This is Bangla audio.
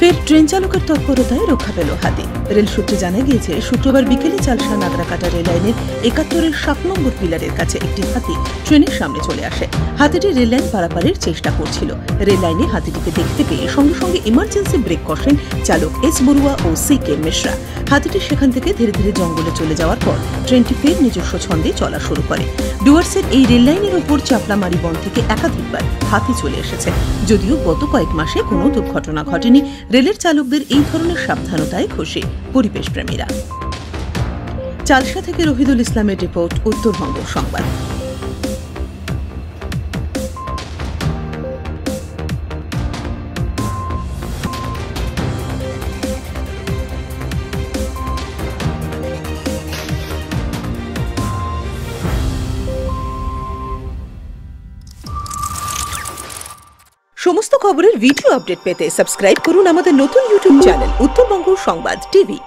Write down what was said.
ফের ট্রেন চালকের তৎপরতায় রক্ষা পেল হাতি। রেল সূত্রে জানা গিয়েছে, শুক্রবার বিকেলে চালসা নাগরাকাটা রেল লাইনের একাত্তরের সাত নম্বর পিলারের কাছে একটি হাতি ট্রেনের সামনে চলে আসে। হাতিটি রেল লাইন পারাপারের চেষ্টা করছিল। রেল লাইনে হাতিটিকে দেখতে পেয়ে সঙ্গে সঙ্গে ইমার্জেন্সি ব্রেক কষেন চালক এস বড়ুয়া ও সি কে মিশ্রা। হাতিটি সেখান থেকে ধীরে ধীরে জঙ্গলে চলে যাওয়ার পর ট্রেনটি ফের নিজস্ব ছন্দে চলা শুরু করে। ডুয়ার্সের এই রেল লাইনের ওপর চাপলামারি বন থেকে একাধিকবার হাতি চলে এসেছে। যদিও গত কয়েক মাসে কোনো দুর্ঘটনা ঘটেনি। রেলের চালকদের এই ধরনের সাবধানতায় খুশি পরিবেশ প্রেমীরা চালসা থেকে রহিদুল ইসলামের রিপোর্ট, উত্তরবঙ্গ সংবাদ। সমস্ত খবরের ভিডিও আপডেট পেতে সাবস্ক্রাইব করুন আমাদের নতুন ইউটিউব চ্যানেল উত্তরবঙ্গ সংবাদ টিভি